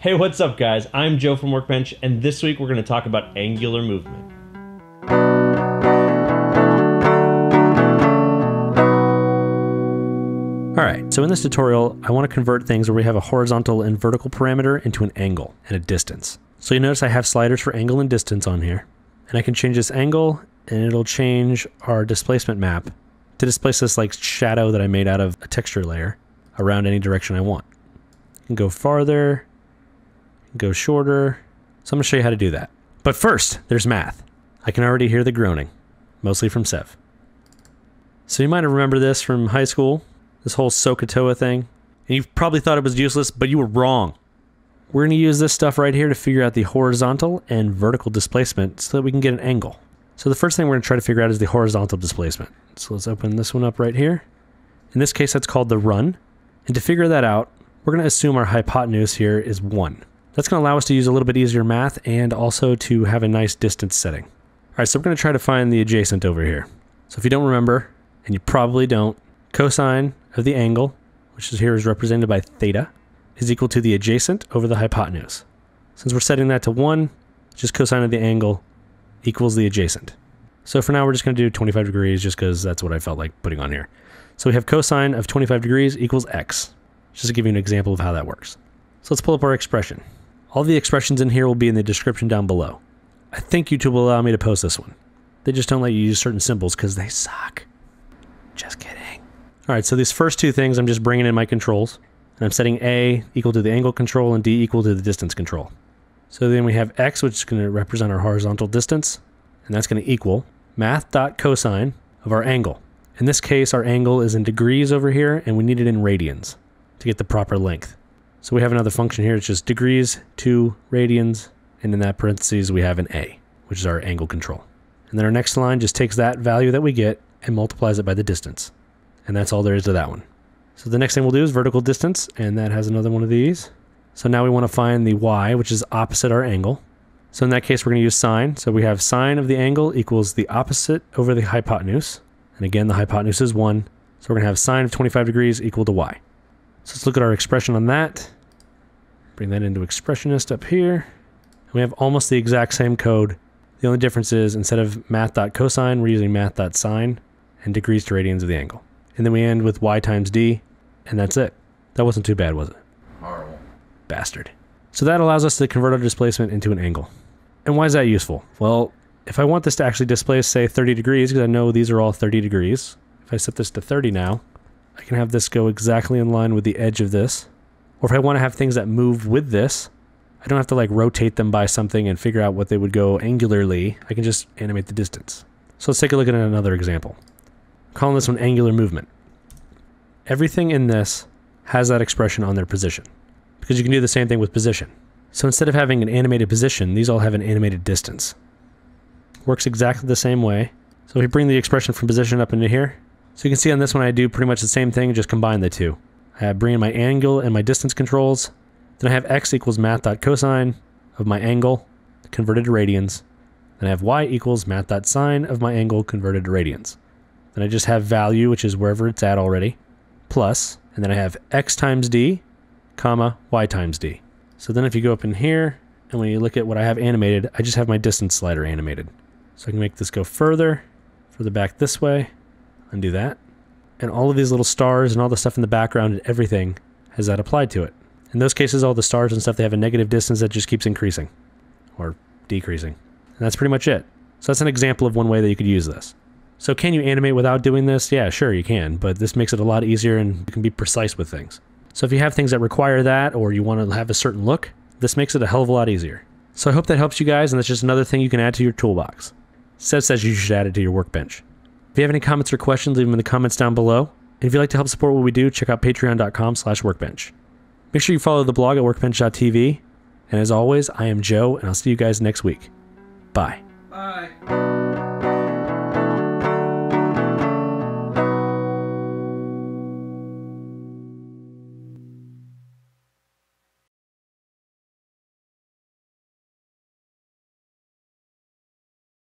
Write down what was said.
Hey, what's up, guys? I'm Joe from Workbench, and this week we're going to talk about angular movement. Alright, so in this tutorial, I want to convert things where we have a horizontal and vertical parameter into an angle and a distance. So you notice I have sliders for angle and distance on here, and I can change this angle, and it'll change our displacement map to displace this like shadow that I made out of a texture layer around any direction I want. I can go farther, go shorter. So I'm going to show you how to do that. But first, there's math. I can already hear the groaning, mostly from Seth. So you might remember this from high school, this whole SOHCAHTOA thing. And you probably thought it was useless, but you were wrong. We're going to use this stuff right here to figure out the horizontal and vertical displacement so that we can get an angle. So the first thing we're going to try to figure out is the horizontal displacement. So let's open this one up right here. In this case, that's called the run. And to figure that out, we're going to assume our hypotenuse here is 1. That's going to allow us to use a little bit easier math and also to have a nice distance setting. All right, so we're going to try to find the adjacent over here. So if you don't remember, and you probably don't, cosine of the angle, which is here is represented by theta, is equal to the adjacent over the hypotenuse. Since we're setting that to 1, just cosine of the angle equals the adjacent. So for now, we're just going to do 25 degrees just because that's what I felt like putting on here. So we have cosine of 25 degrees equals x, just to give you an example of how that works. So let's pull up our expression. All the expressions in here will be in the description down below. I think YouTube will allow me to post this one. They just don't let you use certain symbols because they suck. Just kidding. All right, so these first two things, I'm just bringing in my controls. And I'm setting A equal to the angle control and D equal to the distance control. So then we have X, which is going to represent our horizontal distance. And that's going to equal math.cosine of our angle. In this case, our angle is in degrees over here, and we need it in radians to get the proper length. So we have another function here. It's just degrees to radians. And in that parentheses, we have an A, which is our angle control. And then our next line just takes that value that we get and multiplies it by the distance. And that's all there is to that one. So the next thing we'll do is vertical distance, and that has another one of these. So now we want to find the y, which is opposite our angle. So in that case, we're going to use sine. So we have sine of the angle equals the opposite over the hypotenuse. And again, the hypotenuse is 1. So we're going to have sine of 25 degrees equal to y. So let's look at our expression on that. Bring that into expressionist up here. And we have almost the exact same code. The only difference is instead of math.cosine, we're using math.sine and degrees to radians of the angle. And then we end with y times d, and that's it. That wasn't too bad, was it? Horrible. Bastard. So that allows us to convert our displacement into an angle. And why is that useful? Well, if I want this to actually displace, say, 30 degrees, because I know these are all 30 degrees, if I set this to 30 now, I can have this go exactly in line with the edge of this. Or if I want to have things that move with this, I don't have to like rotate them by something and figure out what they would go angularly. I can just animate the distance. So let's take a look at another example. I'm calling this one angular movement. Everything in this has that expression on their position because you can do the same thing with position. So instead of having an animated position, these all have an animated distance. Works exactly the same way. So if we bring the expression from position up into here, so you can see on this one I do pretty much the same thing, just combine the two. I bring in my angle and my distance controls. Then I have x equals math.cosine of my angle converted to radians. Then I have y equals math.sine of my angle converted to radians. Then I just have value, which is wherever it's at already, plus, and then I have x times d, comma, y times d. So then if you go up in here, and when you look at what I have animated, I just have my distance slider animated. So I can make this go further, further back this way, undo that. And all of these little stars and all the stuff in the background and everything has that applied to it. In those cases, all the stars and stuff, they have a negative distance that just keeps increasing or decreasing. And that's pretty much it. So that's an example of one way that you could use this. So can you animate without doing this? Yeah, sure you can, but this makes it a lot easier and you can be precise with things. So if you have things that require that or you want to have a certain look, this makes it a hell of a lot easier. So I hope that helps you guys and that's just another thing you can add to your toolbox. Seth says you should add it to your workbench. If you have any comments or questions, leave them in the comments down below. And if you'd like to help support what we do, check out patreon.com slash workbench. Make sure you follow the blog at workbench.tv. And as always, I am Joe, and I'll see you guys next week. Bye. Bye.